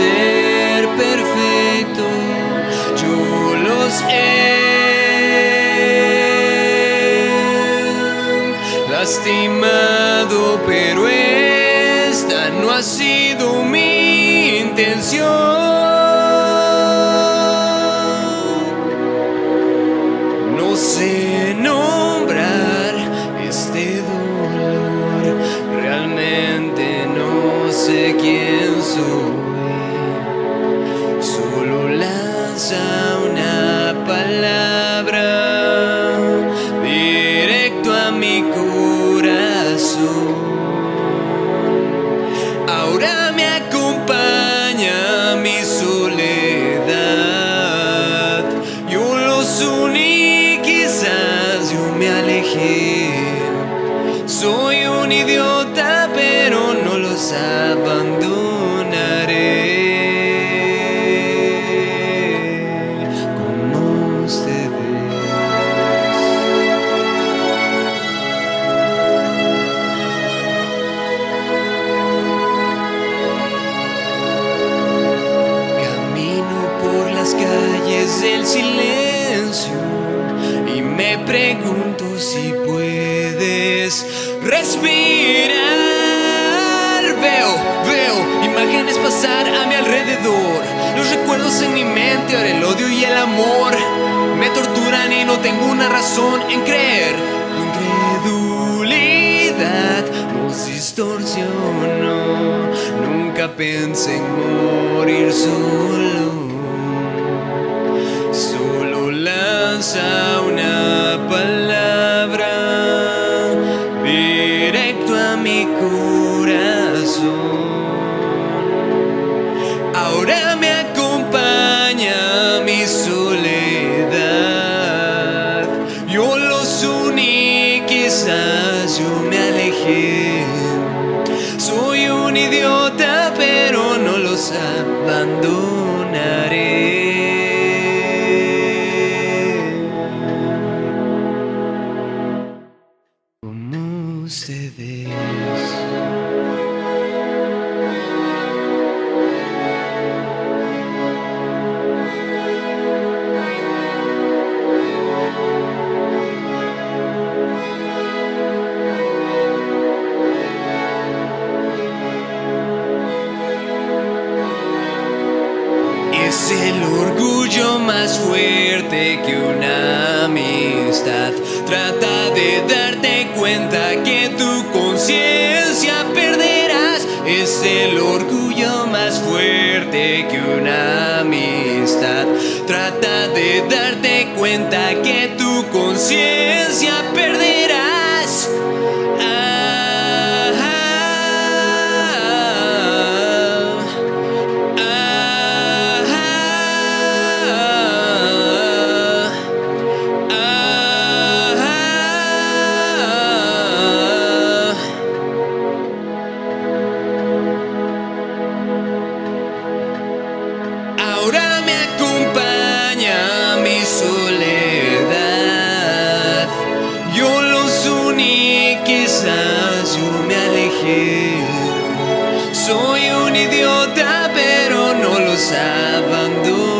ser perfecto, yo los he lastimado, pero esta no ha sido mi intención. No sé nombrar este dolor, realmente no sé quién soy. Solo lanza una palabra directo a mi corazón. Ahora me acompaña mi soledad. Yo los uní, quizás yo me alejé. Soy un idiota, pero no los abandonaré. Pregunto si puedes respirar. Veo, veo imágenes pasar a mi alrededor. Los recuerdos en mi mente, ahora el odio y el amor me torturan y no tengo una razón en creer. Incredulidad nos distorsionó. Nunca pensé en morir solo. Ahora me acompaña mi soledad. Yo los uní, quizás yo me alejé. Soy un idiota, pero no los abandonaré. Ustedes. Fuerte que una amistad. Trata de darte cuenta que tu conciencia perderás. Es el orgullo más fuerte que una amistad. Trata de darte cuenta que Soy un idiota, pero no los abandono.